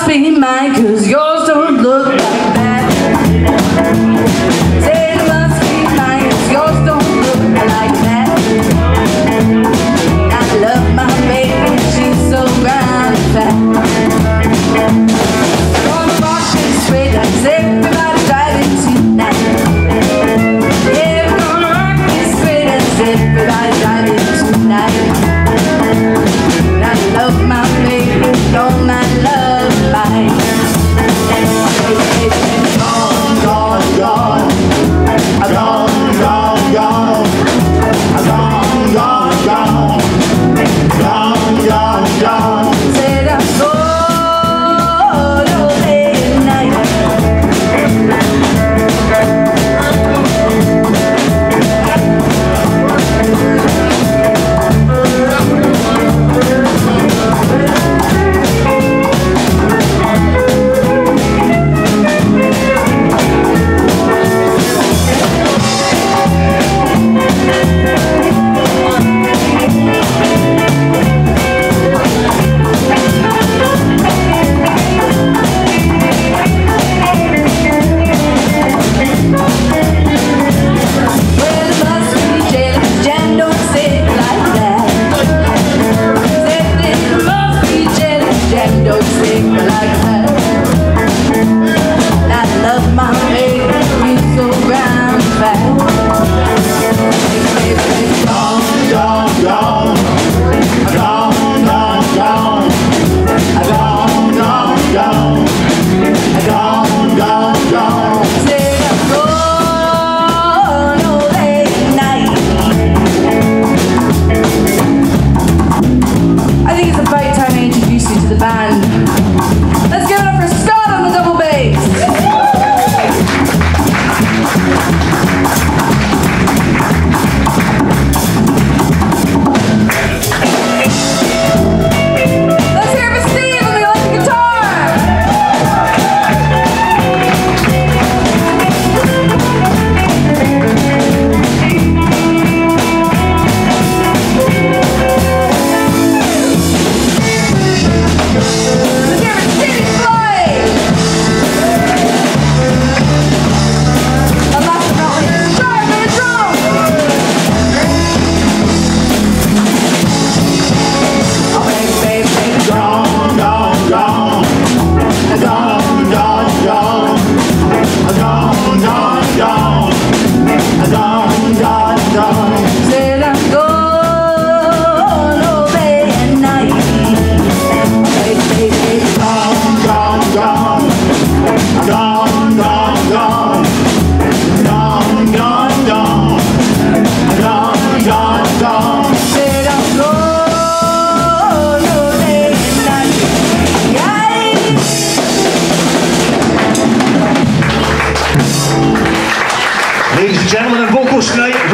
must be mine, cause yours don't look like that. Say it must be mine, cause yours don't look like that. I love my baby, she's so round and fat. Gonna straight, driving tonight. Yeah, driving tonight. I love my baby, don't mind desire gentlemen and vocals tonight.